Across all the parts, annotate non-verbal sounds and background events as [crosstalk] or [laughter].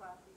fácil.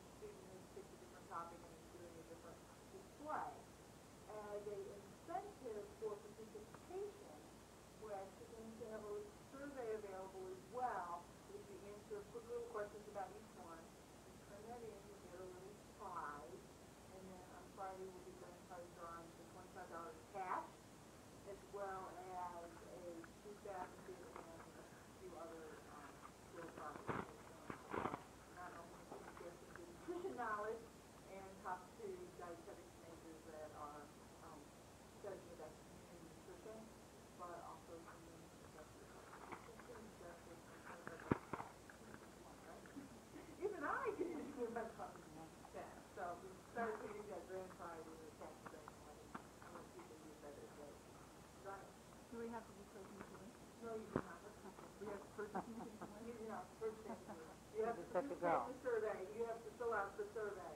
Do we have to be closing the meeting? No, you do not. We have purchasing. You do. You have to, you have to take the survey, you have to fill out the survey.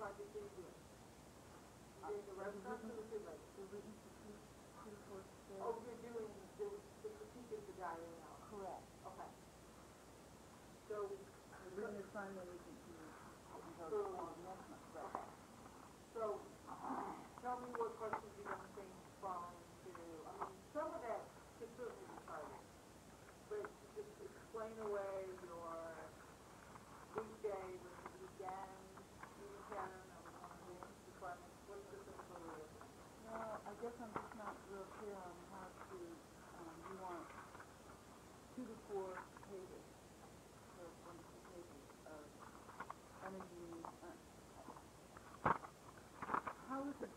project the critique is the diary. Correct. Okay. So. We're going to find when we. So, tell me what questions you don't think fall into, I mean, some of that could certainly be targeted, but just explain away for maybe, uh, energy, uh, how is it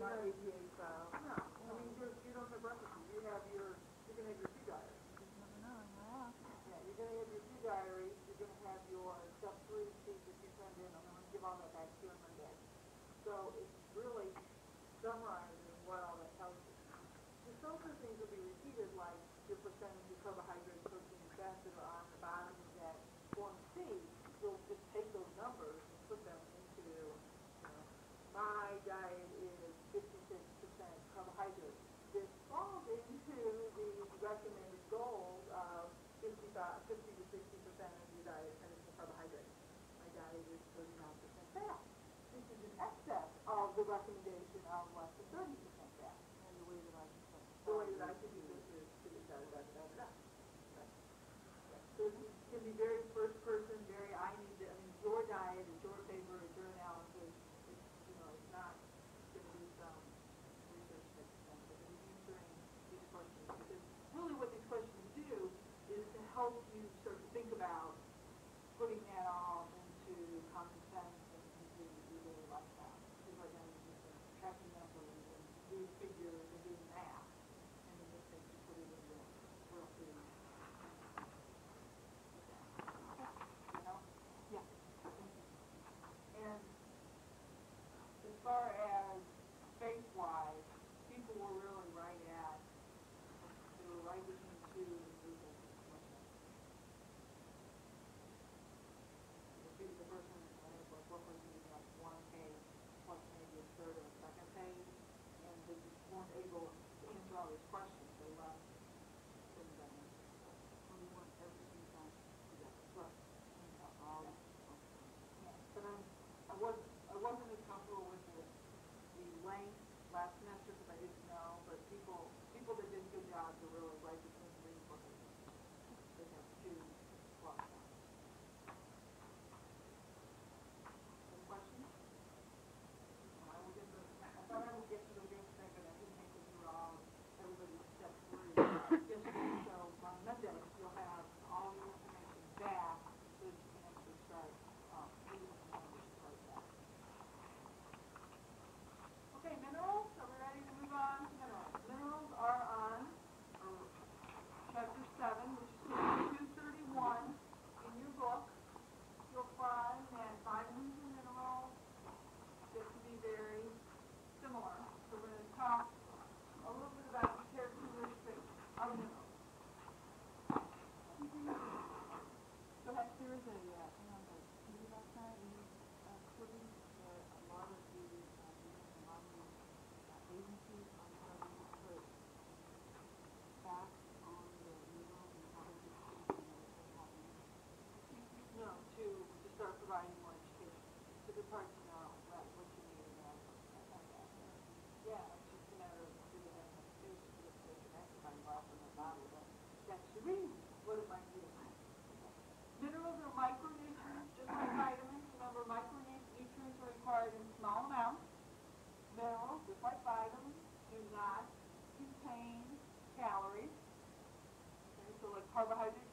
Not review, so. excess of the recommendation of what the 30%. Minerals are micronutrients, just like vitamins. Remember, micronutrients are required in small amounts. Minerals, just like vitamins, do not contain calories. So like carbohydrates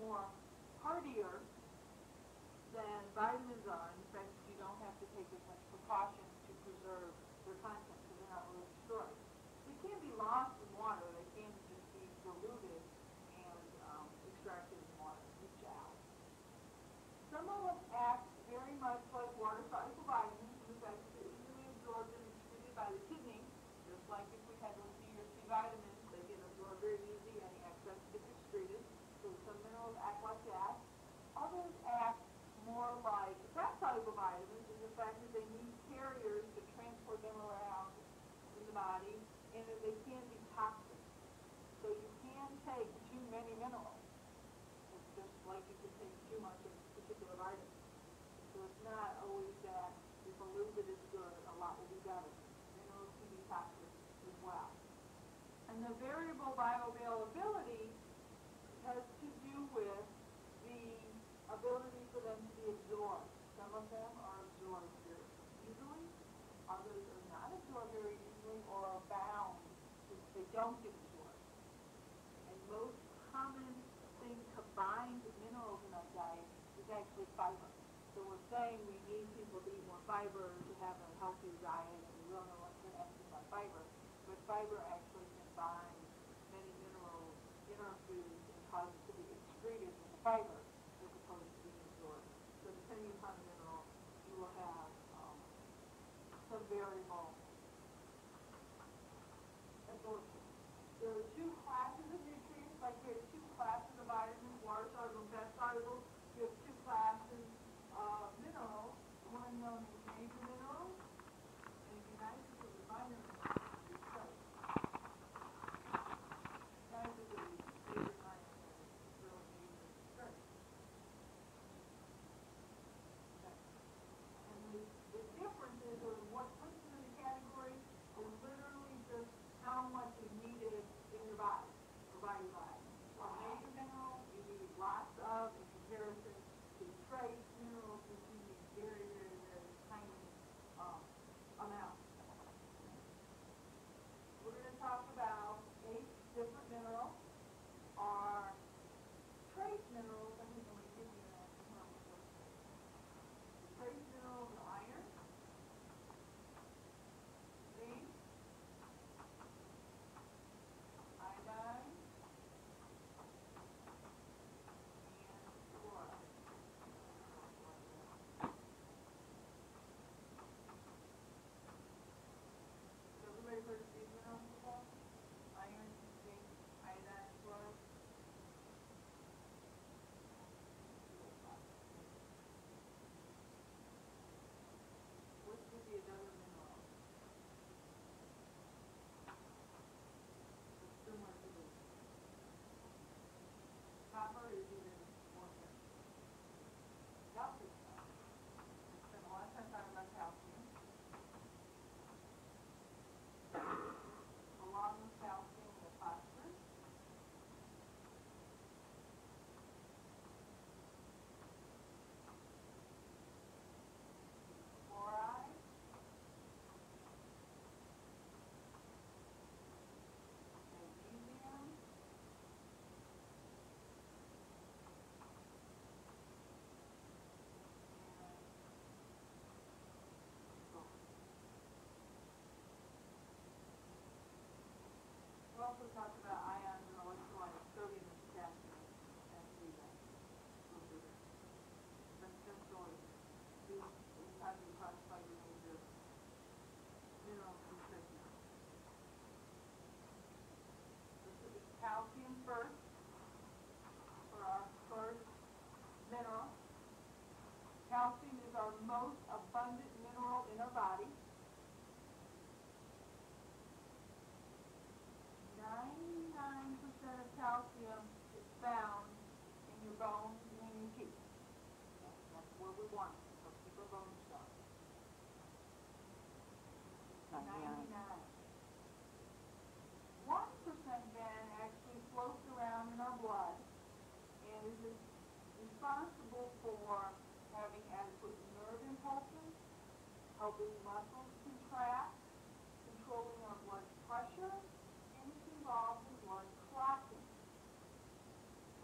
more hardier than vitamins are in the fact you don't have to take as much precautions to preserve their content because they're not really destroyed. They can be lost in water. They can just be diluted and um, extracted in water, leach out. Some of them act very much like water-soluble vitamins in the fact that they're easily absorbed and excreted by the kidney, just like if we had those C or C vitamins. microvitamins is the fact that they need carriers to transport them around in the body and that they can be toxic. So you can take too many minerals. It's just like you can take too much of a particular vitamin. So it's not always that if a little bit is good, a lot will be better. Minerals can be toxic as well. And the variable bio Don't get absorbed. And most common thing combined with minerals in our diet is actually fiber. So we're saying we need people to eat more fiber to have a healthy diet, and we don't know what's going to happen about fiber. But fiber actually combines many minerals in our foods and causes to be excreted in the fiber as opposed to being absorbed. So depending upon the mineral, you will have um, some variable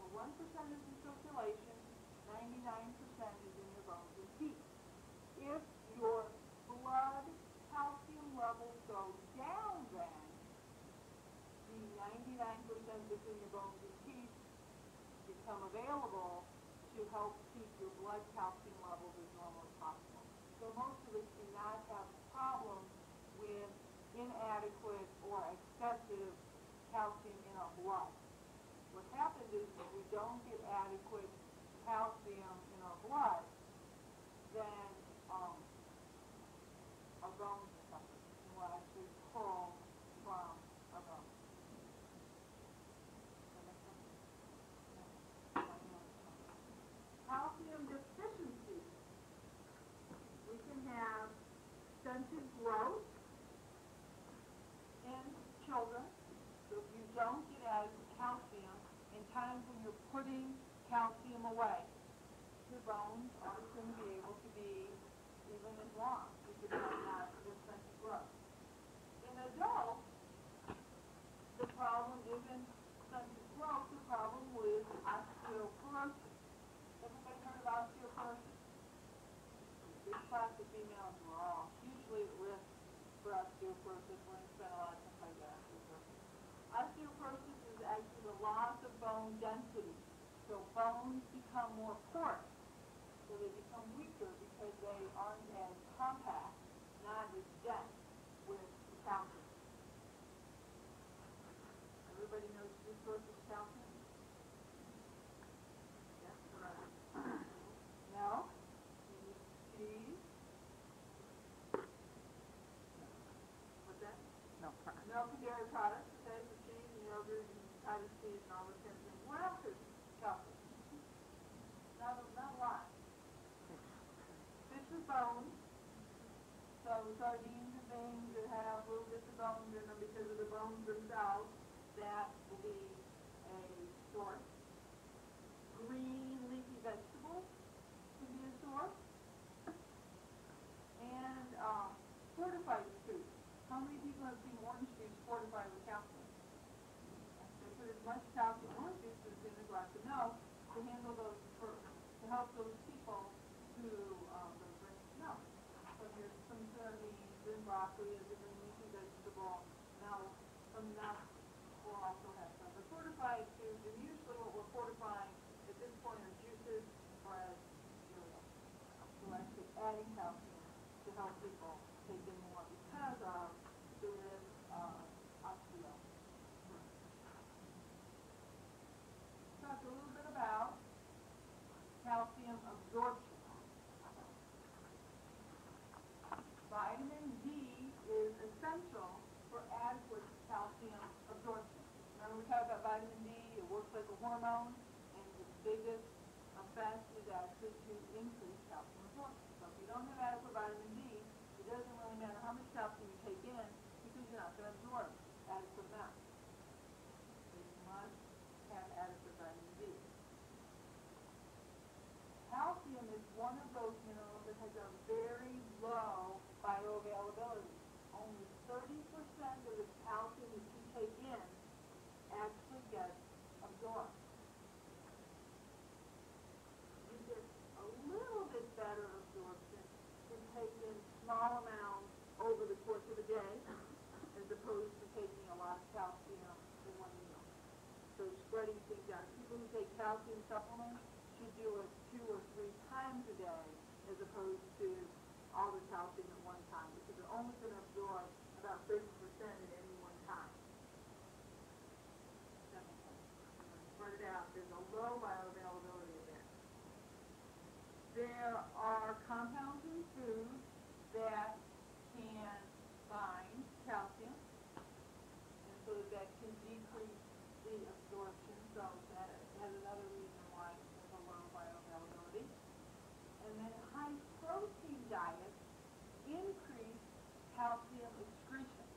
So one percent is in circulation, ninety-nine percent is in your bones and teeth. If your blood calcium levels go down then, the ninety-nine percent that's in your bones and teeth become available to help keep your blood calcium levels as normal as possible. So most of us do not have problems with inadequate or excessive calcium in our blood. What happens is if we don't get adequate calcium in our blood, then, um, our bones suffer, and will actually pull from our bones. Does that make sense? Calcium deficiency. We can have stunted growth in children. So if you don't get adequate calcium, in times when you're putting calcium away, your bones aren't going to be able to be In adults, the problem isn't growth, the problem with osteoporosis. Everybody heard osteoporosis? Females were all risk for osteoporosis. A lot of time. Osteoporosis is actually the loss of bone density. So bones become more porous. So they become weaker because they aren't as compact, not as dense with calcium. Everybody knows two sources of calcium? Yes, correct. Milk, cheese. What's that? No, fine. Milk and dairy products, okay, so cheese and yogurt and cottage cheese and all those kinds of things. What else is calcium? Not, a- not a lot. Fish and bones. So sardines and things that have little bits of bones in them because of the bones themselves, that will be a source. Green leafy vegetables can be a source. And, um, fortified food. How many people have seen orange juice fortified with calcium? like to know to handle those, for, to help those people who, um, those brain, no. So here's some soybeans and broccoli is a green leafy vegetable. Now, some nuts will also have some. But fortified foods, and usually what we're fortifying at this point are juices, bread, cereal. So we're actually adding calcium to help people take in more because of this, uh, osteo. Talk a little bit about calcium absorption. Vitamin D is essential for adequate calcium absorption. Remember we talked about vitamin D, it works like a hormone, and its biggest effect is actually to increase calcium absorption. So if you don't have adequate vitamin D, it doesn't really matter how much calcium you take in, because you're not gonna absorb adequate amount. So you must have adequate vitamin D. Calcium is one of those minerals that has a very low bioavailability. Only thirty percent of the calcium that you take in actually gets absorbed. You get a little bit better absorption from taking in small amounts over the course of a day as opposed to taking a lot of calcium in one meal. So spreading things out. People who take calcium supplements should do it times a as opposed to all the calcium at one time because they're only going to absorb about thirty percent at any one time. Spread it out, there's a low bioavailability event. There are compounds in food that can bind calcium and so that that can decrease the absorption, so that has another reason why there's a low bioavailability. And then high protein diets increase calcium excretion.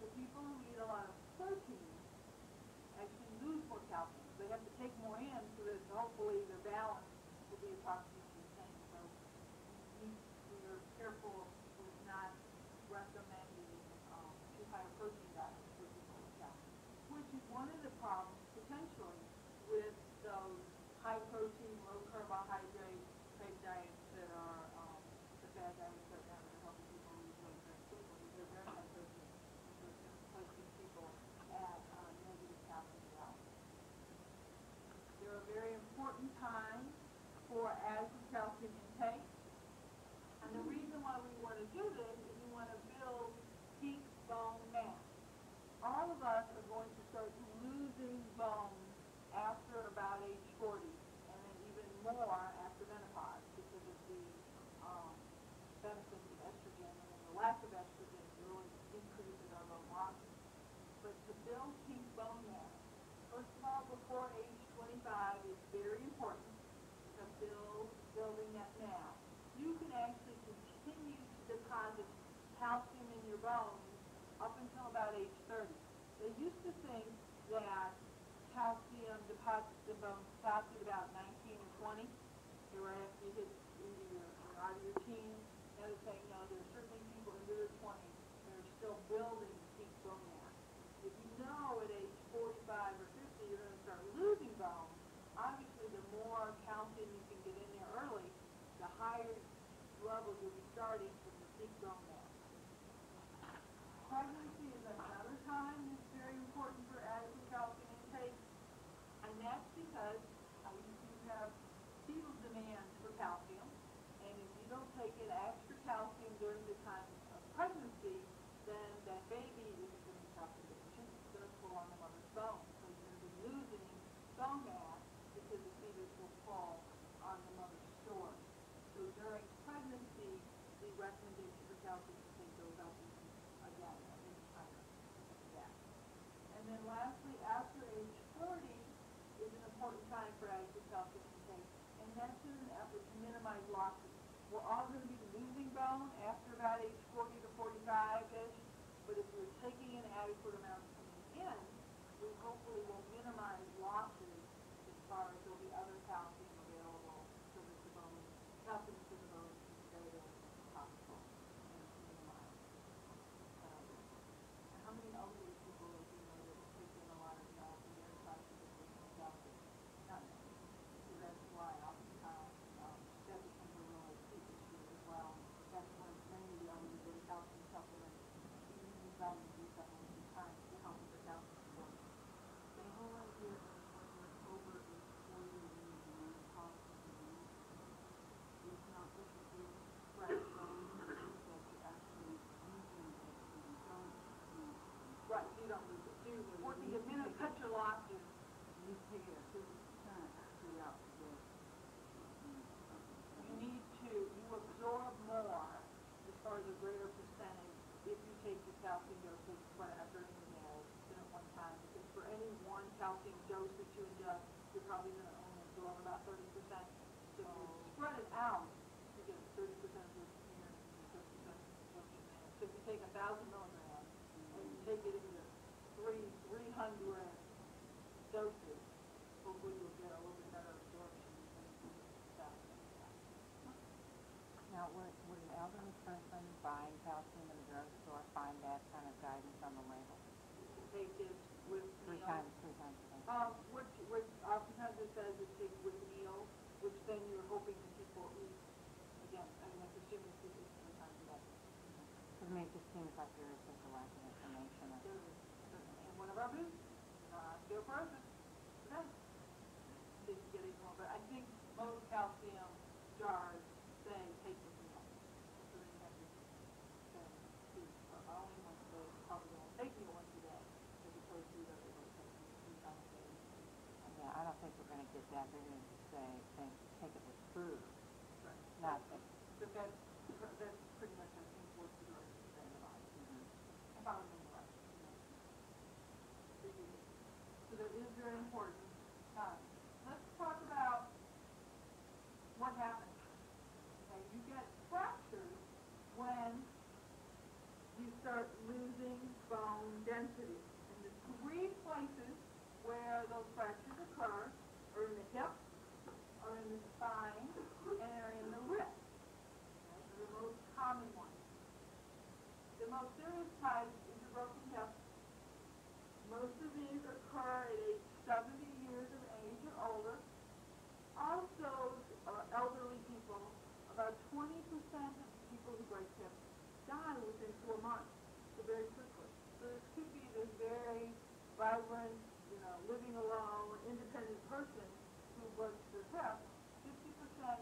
So people who eat a lot of protein actually lose more calcium. They have to take more in so that hopefully their balance will be approximately the same. So we, we are careful with not recommending, um, too high a protein diets for people with calcium. Which is one of the problems potentially with those high protein, low carbohydrate type diets that are, um, the fad diets right now that are helping people lose weight very quickly. They're very high protein, so it's just placing people at, uh, negative calcium balance. Are very important times for adequate calcium intake. And the reason why we want to do this is we want to build peak bone mass. All of us are going to start losing bone after about age forty, and then even more after menopause because of the, um, benefits of estrogen, and then the lack of estrogen really increases our bone losses. But to build peak bone mass, first of all, before age twenty-five is very important to build, building that mass. You can actually continue to deposit calcium in your bones up until about age thirty. They used to think that calcium deposits in bones stopped at about nineteen or twenty. They were after you hit into your, out of your teens. Now they're saying, no, there's certainly people into their twenties that are still building peak bone mass. If you know at age forty-five or fifty, you're gonna start losing bone, obviously the more calcium you can get in there early, the higher levels you'll be starting from the peak bone mass. Pregnancy is another time that's very important for adequate calcium intake, and that's because uh, you you have fetal demands for calcium, and if you don't take in extra calcium during the time of pregnancy, then that baby isn't going to be calcium deficient, it's going to pull on the mother's bone. So you're going to be losing bone mass because the fetus will pull on the mother's stores. So during pregnancy, the recommendation for calcium intake goes up even again, least higher. Yeah. And then lastly, after age forty is an important time for adequate calcium intake, and that's in an effort to minimize losses. We're all gonna be losing bone after about age forty to forty-five-ish, but if we're taking in adequate amounts pay you need to, you absorb more as far as a greater percentage if you take the calcium dosage after an email than at one time. For any one calcium dose that you ingest, you're only absorb about 30%. So spread it out to get 30% of your if you take 1,000 milligrams and take it into 3, 300 Now, would, an elderly person buying calcium in the drugstore find that kind of guidance on the label? Take it with Three meals. times, three times a day? Um, which, which oftentimes it says it's taken with meals, which then you're hoping that people eat, again, I mean, I'm assuming people eat three times a day. I mean, it just seems like there is such a lack of information. There is, and one of our booths, uh, osteoporosis, today. Can get even more, but I think most calcium jars say take with meals. So they have to, say, eat, or only once a day, probably only take meal once a day, as opposed to the, able to take three times a day. Yeah, I don't think we're gonna get that. They're gonna say, think, take it with food, Right. not, But that's, that's pretty much, I think, what the director is saying about it. If I remember right. So that is very important. Now, let's talk about what happens. Okay, you get fractures when you start losing bone density. And the three places where those fractures occur are in the hip, are in the spine, and are in the wrist. Okay, They're the most common ones. The most serious type is a broken hip. Most of these occur at age seventy years of age or older. Also, uh, elderly people, about twenty percent of people who break hips die within four months, so very quickly. So this could be this very vibrant, you know, living alone, independent person who breaks their hip. Fifty percent,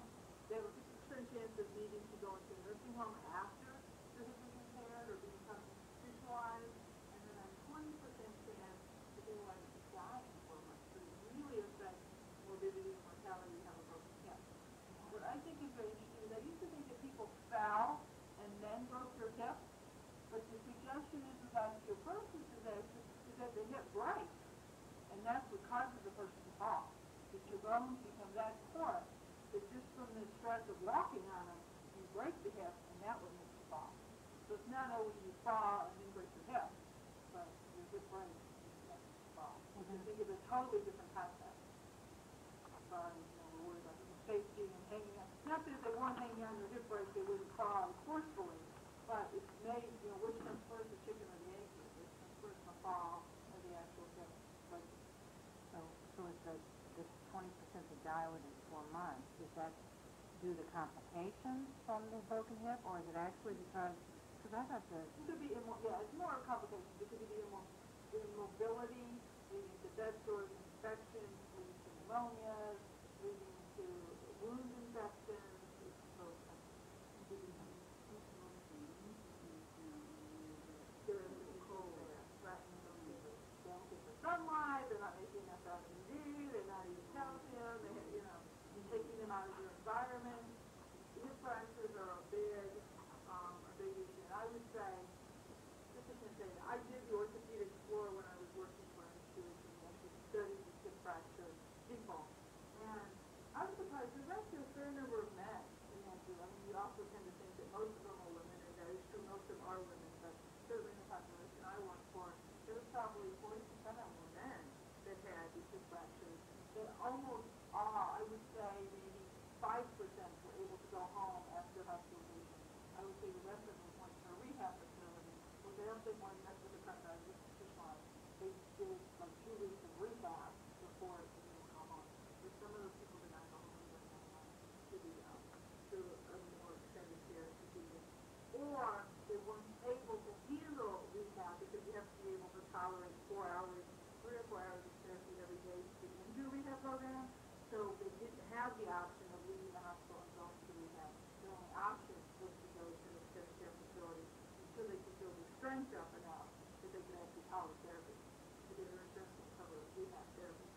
they have a fifty percent chance of needing to go into a nursing home after the hip is repaired or become institutionalized, and then a twenty percent chance that they will actually die in four months. So it really affects morbidity and mortality of a broken hip. What I think is very interesting is I used to think that people fell and then broke their hip, but suggestion is with osteoporosis is that, is that the hip breaks, and that's what causes the person to fall. That your bones become that porous, that just from the stress of walking on them, you break the hip, and that would make you fall. So it's not always you fall and then break your hip, but your hip breaks, and that makes you fall. You can think of a totally different concept. But, you know, we're worried about the safety and hanging on, not that if they weren't hanging on their hip break, they wouldn't fall forcefully, but it's made, you know, which comes first, the chicken or the egg, here? which comes first, the fall or the actual hip break? So, so is the, this twenty percent that die within four months, is that due to complications from the broken hip, or is it actually because, because I thought the, It could be, immo- yeah, it's more complications, it could be the immo- the immobility, leading to bed sores, infections, leading to pneumonia, leading to wound infections, it's those kinds of There is a cold there, threatening those people. They don't get the sunlight, they're not making enough vitamin D, they're not eating calcium, they, have- you know, you're taking them out of your environment. Hip fractures are a big, um, a big issue, and I would say, just to say, that I did the orthopedic floor when I was working for an institution, and actually studied the hip fracture people. And I was surprised, there's actually a fair number of men in that group. I mean, you also tend to think that most of them are women, and that is true, most of them are women, but certainly in the population I worked for, there was probably forty percent of them were men that had these fractures. And almost all, I would say maybe five percent were able to go home after hospitalization. I would say the rest of them went to a rehab facility, but they don't that's have the option of leaving the hospital and going to rehab. The only option was to go to the skilled care facility until they could build the strength up enough that they could actually call therapy because their insurance will cover rehab therapy.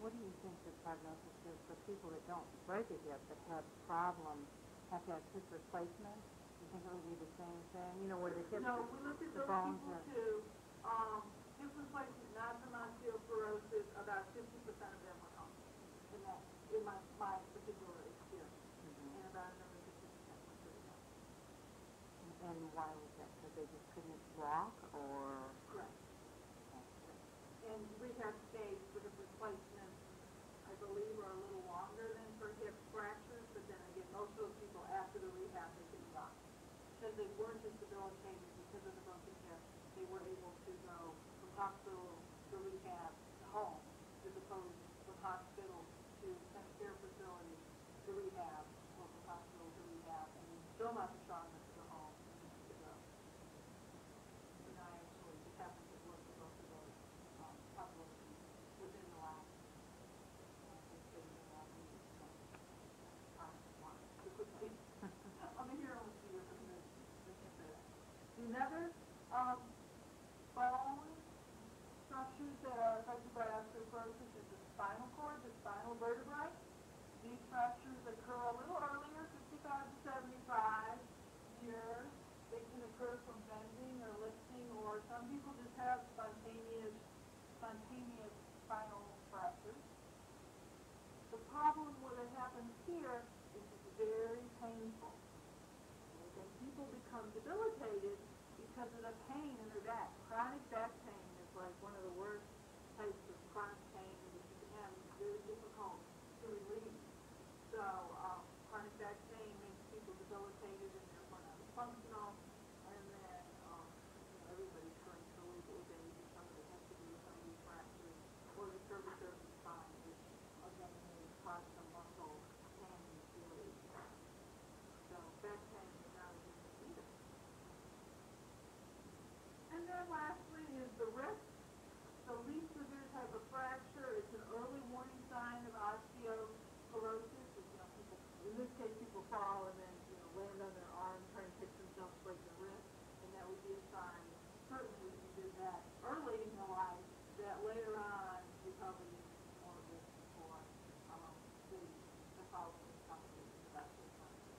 What do you think the prognosis is for people that don't break it yet but have problems, have to have hip replacement? Do you think it would be the same thing? You know, where the hip No, we looked at those people too. Um, hip replacement, not from osteoporosis, about 50% in my, my particular experience. Mm-hmm. And I remember the that was really helpful. And why was that? Because they just couldn't walk or? Right. And we have occur from bending or lifting, or some people just have spontaneous, spontaneous spinal fractures. The problem with it happens here is it's very painful. And people become debilitated because of the pain in their back. Chronic back pain is like one of the worst types of chronic pain that you can have. It's very difficult to relieve. So, um, chronic back pain makes people debilitated and therefore not functional. And then, um, you know, everybody's going to lose with age, and some of it has to do with some of these fractures, or the cervical of the spine, which again may cause some muscle pain and injury. So back pain is not a good thing either. And then lastly is the wrist. The least severe type of fracture, it's an early warning sign of osteoporosis. It's, you know, people, in this case, people fall and then, you know, land on their arm, try and hit themselves, break their wrist, and that would be a sign, certainly if you did that early in your life, that later on, you probably need more risk for, um, the, the following complications of osteoporosis.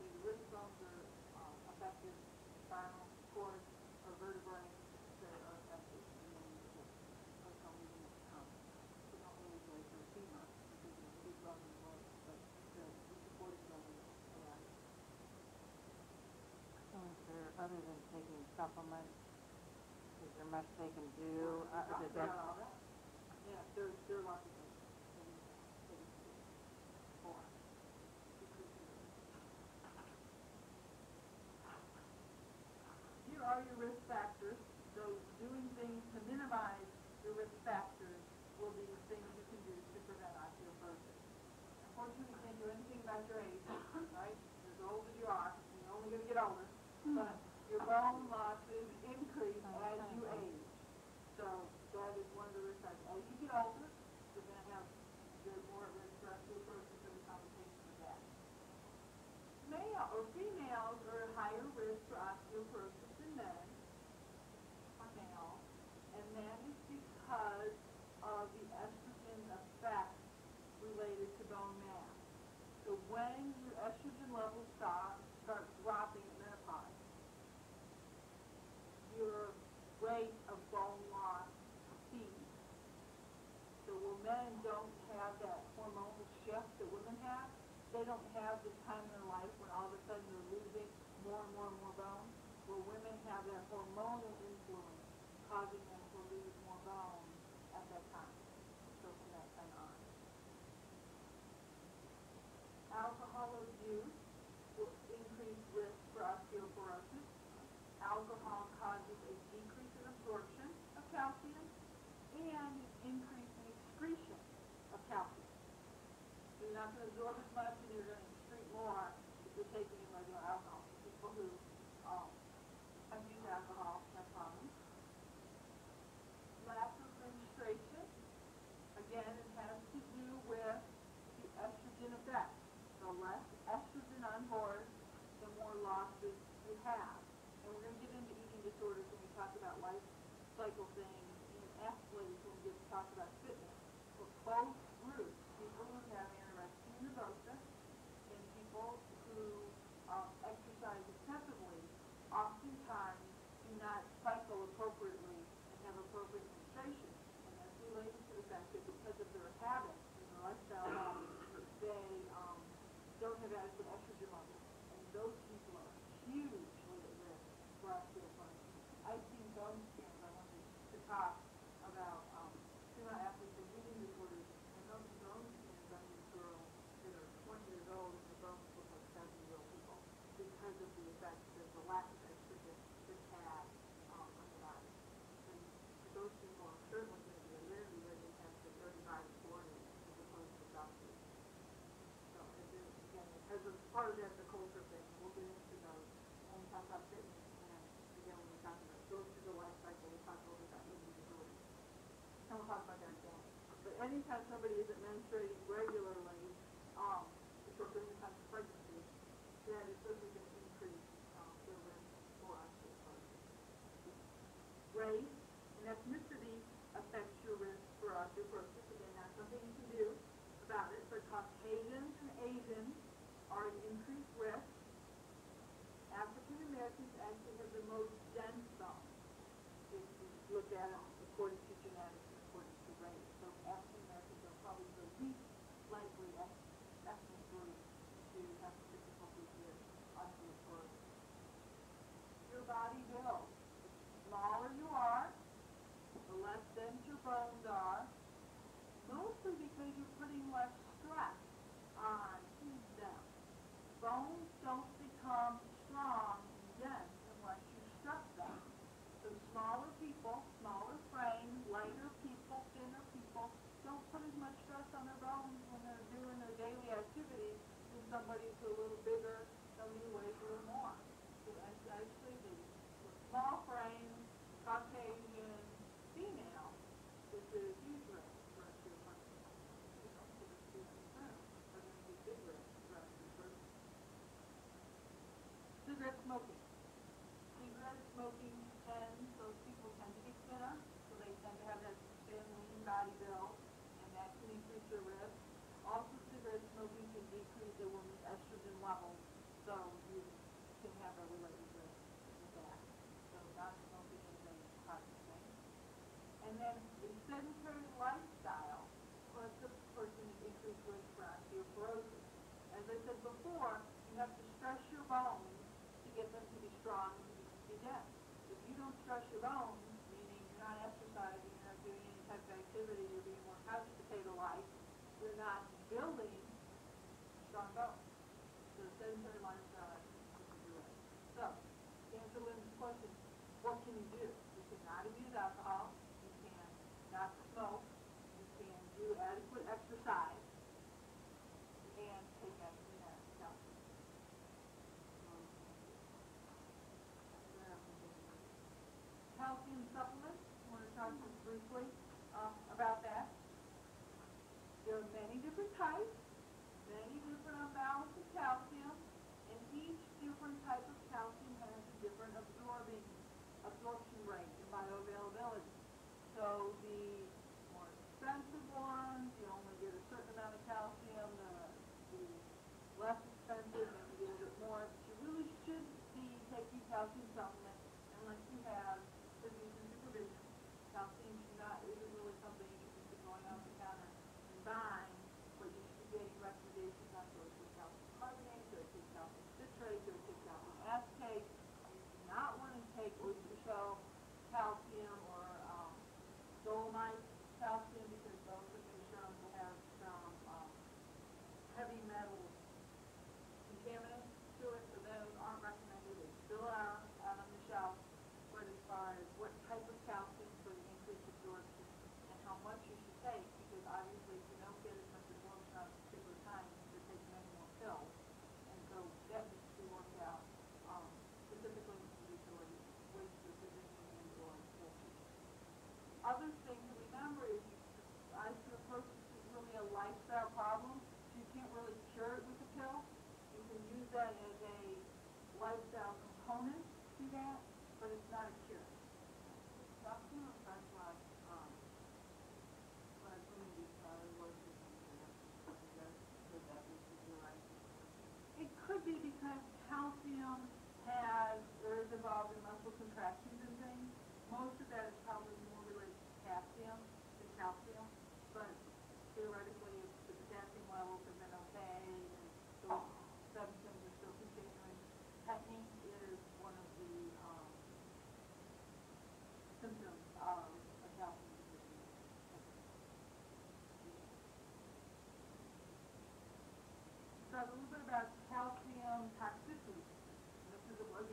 The wrist bones are, um, affected, spinal cord or vertebrae that are affected, and the. That's how we to come. We don't really go to femur, because it's a big bone the leg, but the, the supporting bone is around. So is there, other than taking supplements, is there much they can do? Uh, that, that. Yeah, there's, there are lots of things that we, that we can do for decreasing the risk. Here are your risk factors, so doing things to minimize your risk factors will be things you can do to prevent osteoporosis. Unfortunately, you can't do about your age, right? As old as you are, you're only gonna get older, but your bone losses increase as you age. So that is one of the risk factors. As you get older, you're gonna have, you're more at risk for osteoporosis and the complications of that. Male or females are at higher risk for osteoporosis than men, or male, and that is because of the estrogen effect related to bone mass. So when your estrogen levels start, start dropping in menopause, your rate of bone loss speeds. So where men don't have that hormonal shift that women have, they don't have this time in their life when all of a sudden they're losing more and more and more bone. Where women have that hormonal influence causing them to lose more bone at that time. So from that time on. Alcohol abuse will increase risk for osteoporosis. Alcohol causes a decrease in absorption of calcium and an increase in excretion of calcium. So you're not to absorb as much and you're going to excrete more if you're taking in regular alcohol. People who um, abuse alcohol have problems. Lack of menstruation, again, it has to do with the estrogen effect. The less estrogen on board, the more losses you have. And we're going to get into eating disorders when we talk about life cycle things, and athletes when we get to talk about fitness. For both groups, people who have anorexia nervosa and people who um, exercise excessively, oftentimes do not cycle appropriately and have appropriate menstruation. And that's related to the fact that because of their habits and their lifestyle habits, they um, don't have adequate estrogen levels. And those people are hugely at talk about, um, female athletes and eating disorders, and those bones scans on these girls that are twenty years old, and the bones look like seventy-year-old people, because of the effects, there's a lack of estrogen that's had, um, on the body. And those people are certainly gonna be a little bit tested thirty-five to forty, as opposed to doctors. So, and then, again, as a part of that, the culture thing, we'll get into those, when we talk about fitness, and again, when we talk about, go through the life cycle, we talk about eating disorders. And we'll talk about that again. But anytime somebody isn't menstruating regularly, um, or during the time of pregnancy, that is certainly gonna increase, um, their risk for osteoporosis. Race and ethnicity affects your risk for osteoporosis, again, not something you can do about it, but Caucasians and Asians are at increased risk. African Americans actually have the most dense bones, if you look at it according to genetics and according to race. So African Americans are probably the least likely ethnic group to have difficulties with osteoporosis. Your body build, the smaller you are, the less dense your bones are, mostly because you're putting less stress on them. Bones don't become strong and dense unless you stress them. So smaller people, smaller frames, lighter people, thinner people, don't put as much stress on their bones when they're doing their daily activities than somebody who's a little bigger, somebody who weighs a little more. So that's actually the the small frame, Caucasian, female, which is huge risk for for osteoporosis. Cigarette smoking. Cigarette smoking tends, those people tend to be thinner, so they tend to have that thin, lean body build, and that can increase their risk. Also, cigarette smoking can decrease a woman's estrogen levels, so you can have a related risk with that. So not smoking is a positive thing. And then a sedentary lifestyle puts a person at increased risk for osteoporosis. As I said before, you have to stress your bones to get them to be strong and to be dense. If you don't stress your bones, meaning you're not exercising, you're not doing any type of activity, you're being more couch potato-like, you're not building strong bones. So sedentary lifestyle is your risk. So, to answer Lynn's question, what can you do? You cannot abuse alcohol, you can not smoke, you can do adequate exercise, and take adequate calcium. Um, Calcium supplements, Just briefly, um, about that. There are many different types, many different amounts of calcium, and each different type of calcium has a different absorbing, absorption rate and bioavailability. So the more expensive ones, you only get a certain amount of calcium, the, the less expensive, maybe get a bit more, but you really should be taking calcium supplements unless you have physician supervision. Calcium should not, isn't really something you should be going out the counter and buying, but you should be getting recommendations on those with calcium carbonate, or take calcium citrate, or take calcium acetate. You do not want to take oyster shell calcium or, um, dolomite calcium, because those have been shown to have some, um, heavy metal contaminants to it, so those aren't recommended, they still are out on the shelf. But as far as what type of calcium for the increased absorption and how much you should take, because obviously if you don't get as much absorption at a particular time, you're taking many more pills. And so that needs to be worked out, um, specifically individually with the physician and or school teacher. Other thing to remember is osteoporosis is really a lifestyle problem, so you can't really cure it with a pill. You can use that as a lifestyle component to that, but it's not a cure. Um, like immunity, sorry, what is it? That, could that be right? It could be because calcium has, or is involved in muscle contractions and things. Most of that is probably more related to potassium than calcium, but theoretically, if the potassium levels have been okay and those substances are still continuing, technique is one of the, um,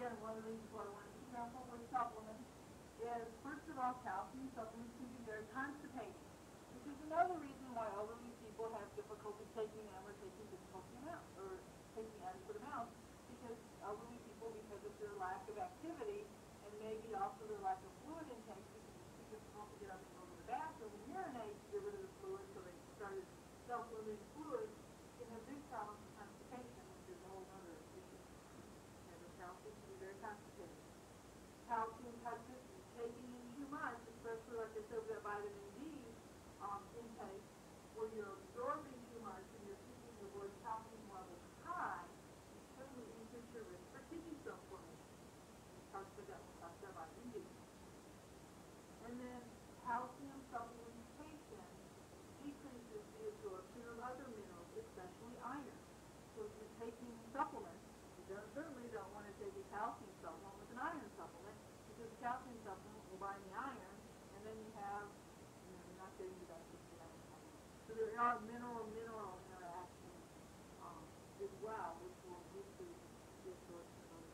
again, one of the reasons why I wanted to be careful with supplements is, first of all, calcium supplements can be very constipating, which is another reason why elderly people have difficulty taking them or taking difficulty amounts, or taking adequate amounts, because elderly people, because of their lack of activity, and maybe also their lack of fluid intake, because it's too difficult to get up and go to the bathroom and urinate to get rid of the fluid, so they started self-limiting fluids, can have big problems with constipation, which is a whole other issue. And the calcium can be very constipating. Calcium touches, taking in too much, especially like I said with that vitamin D, um, intake, where you're absorbing too much and you're keeping your blood calcium levels high, you certainly increase your risk for kidney stone formation. And starts with that vitamin D. And then calcium supplementation decreases the absorption of other minerals, especially iron. So if you're taking supplements, you don't, certainly don't want to take a calcium supplement with an iron supplement, because the calcium supplement will bind the iron, and then you have, you know, you're not getting the benefits of the iron supplement. So there are mineral-mineral interactions, um, as well, which will decrease the absorption of.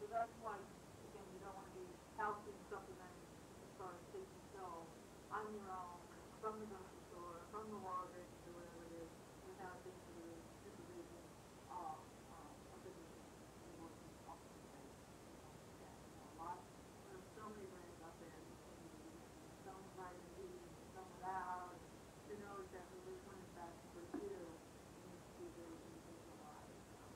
So that's why, again, you don't want to be calcium supplementing as far as taking pills on your own, from the grocery store, from the Walgreens, or whatever it is, without the supervision, supervision of, um, a physician and working hospital. A lot, there's so many brands out there, you can use some vitamin D, some without, to know exactly which one is best for you, you need to be very individualized. um,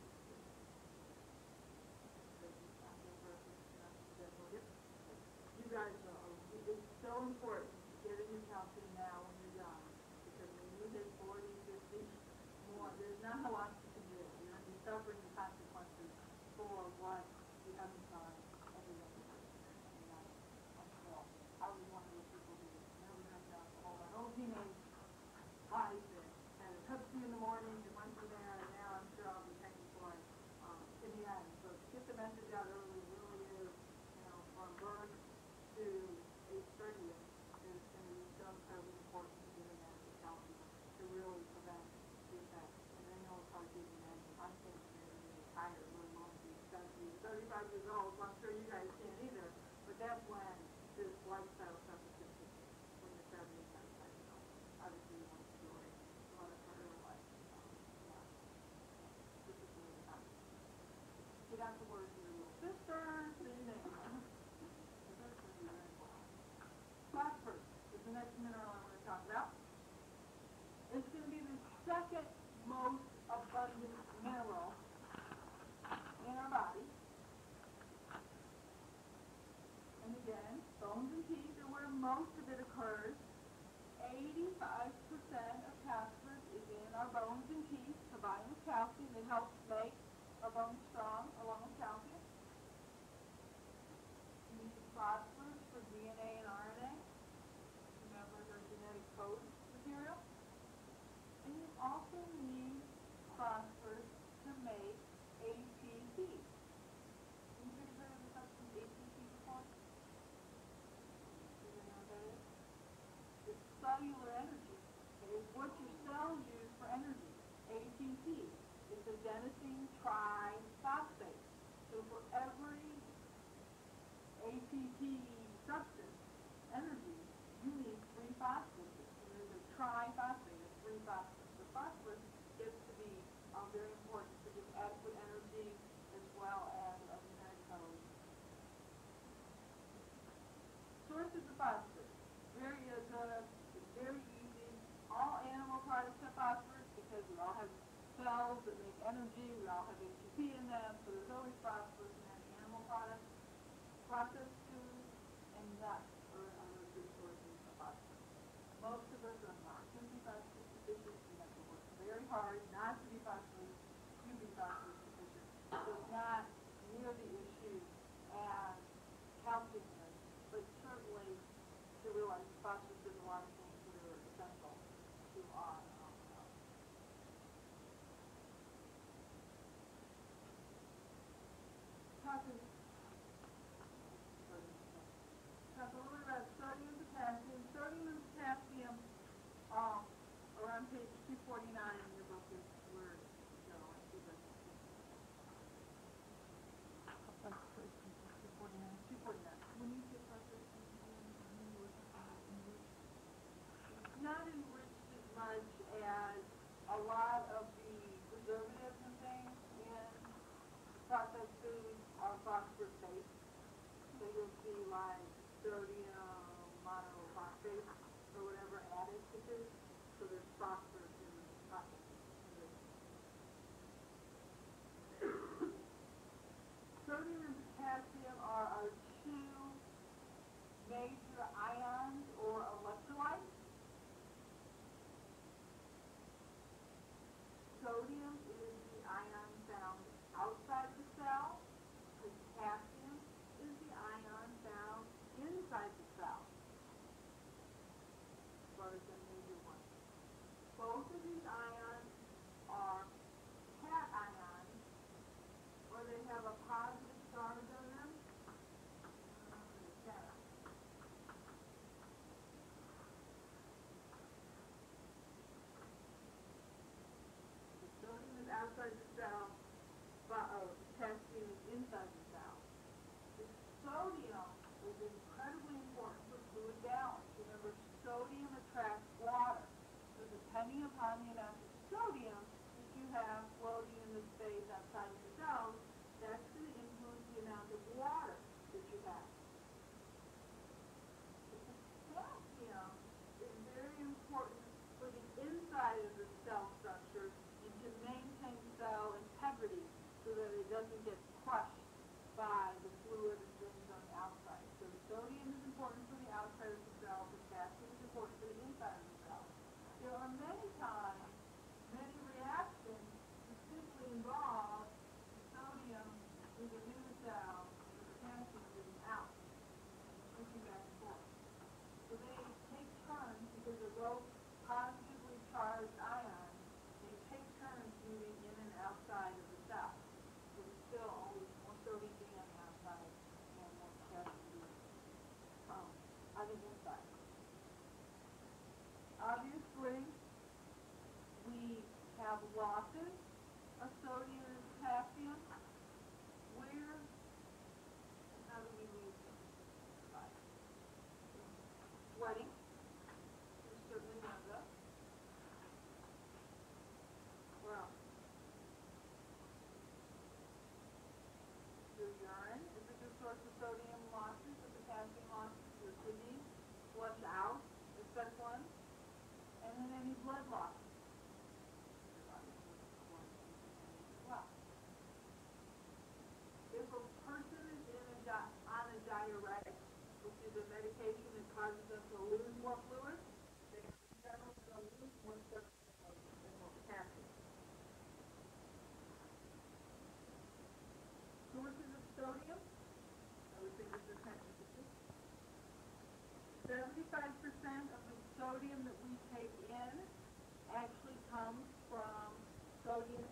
you guys know, it's so important to get in your calcium now when you're young, because when you hit forty, fifty, more, there's not a lot you can do. You're gonna be suffering the consequences for what you haven't done every other person. I mean, I, I'm sure, I was one of those people who never drank alcohol my whole teenage life, and had a Pepsi in the morning, and went from there, and now I'm sure I'll be paying for it, um, in the end. So to get the message out early really is, you know, from birth to age thirtieth, years old, I'm sure you guys can't either. But that's when this lifestyle stuff is just, when you're seventy, seventy-five years old. Obviously, you want to do it, you want to put your life, um, yeah. This is really not. Get out to work, your little sister, see you later. Phosphorus is the next mineral I want to talk about. It's going to be the second most abundant mineral in our body. And again, bones and teeth are where most of it occurs. Eighty-five percent of calcium is in our bones and teeth, combined with calcium. It helps make our bones strong along with calcium. You need phosphorus for DNA and RNA. Remember their genetic code material. And you also need phosphorus to make ATP. Have you heard of ATP before? Do you know what that is? It's cellular energy. It's what your cells use for energy. ATP. It's adenosine triphosphate. So for every ATP substance, energy, you need three phosphates. And there's a triphosphate, it's three phosphates. The phosphorus gets to be um, very important to give adequate energy as well as a genetic code. Sources of phosphorus. Very uh, very easy. All animal products have phosphorus because we all have cells that make energy, we all have ATP in them, so there's always phosphorus in any animal product. Processed college and a lot of the preservatives and things in processed foods are phosphorus based. So you'll see like sodium monophosphate or whatever added to this, So there's phosphorus in the processed food. [coughs] Sodium and potassium are our two major is the major one. Both of these ions are cation ions, or they have a is inside. Obviously, we have losses of sodium and potassium. Where and how do we lose them? Sweating. the medication that causes them to lose more fluid, they are going to lose more substance and more potassium. Sources of sodium, I would think this is kind of interesting. 75% of the sodium that we take in actually comes from sodium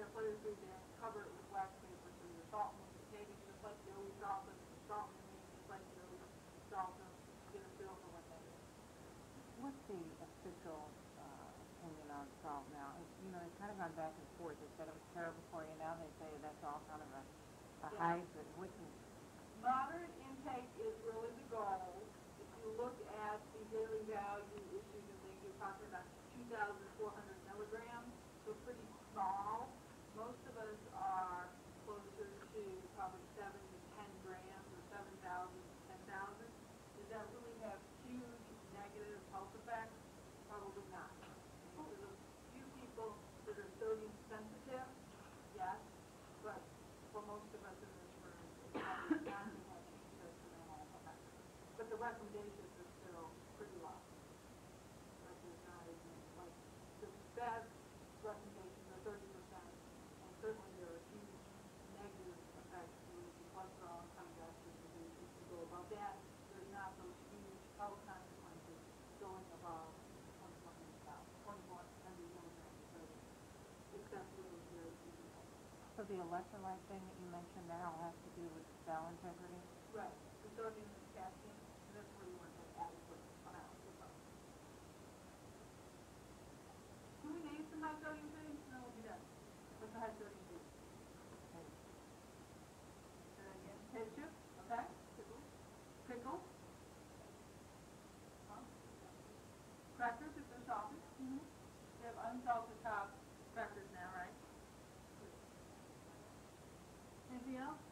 they're putting through there, cover it with wax paper so your salt will maybe just like the old salt, but the salt will be just like the old salt, so get a feel for what that is. What's the official uh, opinion on salt now? It's, you know, it's kind of gone back and forth. They said it was terrible for you. Now they say that's all kind of a, a yeah. hype. But which moderate intake is really the goal. If you look at the daily value issues, I think you're talking about 2,400 milligrams, so pretty small. Sensitive, yes, but for most of us in this room, it's probably not going to have any detrimental effect. But the recommendations are still pretty low. But there's not as many, like, the best recommendations are thirty percent, and certainly there are huge negative effects to the cholesterol and cardiovascular disease. If you go above that, there's not those huge health consequences going above twenty-one thousand, twenty-one hundred milligrams of sodium, except for those very few people. So the electrolyte thing that you mentioned now has to do with cell integrity? Right, the sodium and potassium, and that's where you want that adequate amount of both. We name some high sodium? No, we'll be done. What's a high sodium food? Again. Okay? Pickles. Pickles. Huh? Crackers if they're salted. Mm-hmm. They have unsalted Yeah.